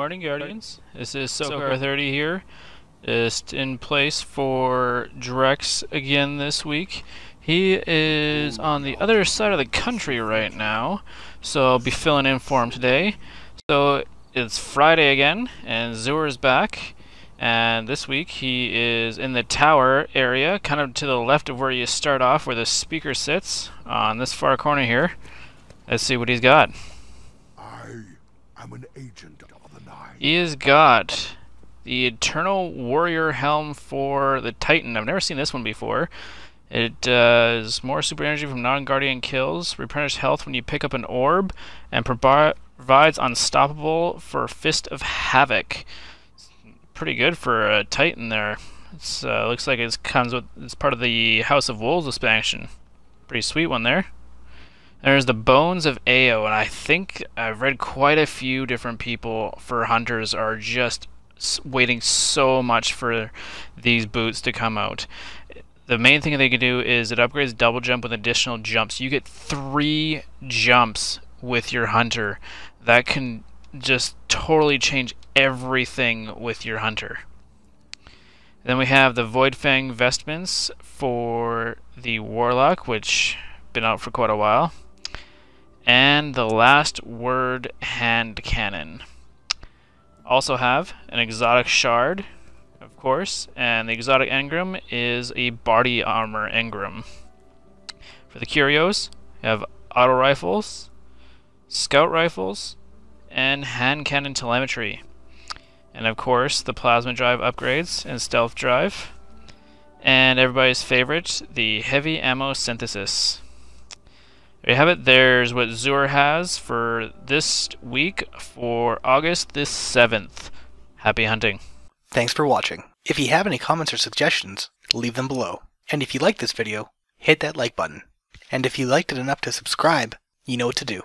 morning, Guardians. This is Sokar30 here, just in place for Drex again this week. He is on the other side of the country right now, so I'll be filling in for him today. So it's Friday again, and Xur's back. And this week he is in the tower area, kind of to the left of where you start off, where the speaker sits, on this far corner here. Let's see what he's got. I am an agent of the night. He has got the Eternal Warrior Helm for the Titan. I've never seen this one before. It does more super energy from non-guardian kills, replenish health when you pick up an orb, and provides unstoppable for Fist of Havoc. Pretty good for a Titan there. It uh, looks like it comes with it's part of the House of Wolves expansion. Pretty sweet one there. There's the Bones of Eao, and I think I've read quite a few different people for hunters are just waiting so much for these boots to come out. The main thing they can do is it upgrades double jump with additional jumps. You get three jumps with your hunter. That can just totally change everything with your hunter. Then we have the Voidfang vestments for the Warlock, which been out for quite a while and the last word hand cannon. Also have an exotic shard, of course, and the exotic engram is a body armor engram. For the curios, you have auto rifles, scout rifles, and hand cannon telemetry. And of course, the plasma drive upgrades and stealth drive. And everybody's favorite, the heavy ammo synthesis. There you have it. There's what Xur has for this week for August the 7th. Happy hunting. Thanks for watching. If you have any comments or suggestions, leave them below. And if you like this video, hit that like button. And if you liked it enough to subscribe, you know what to do.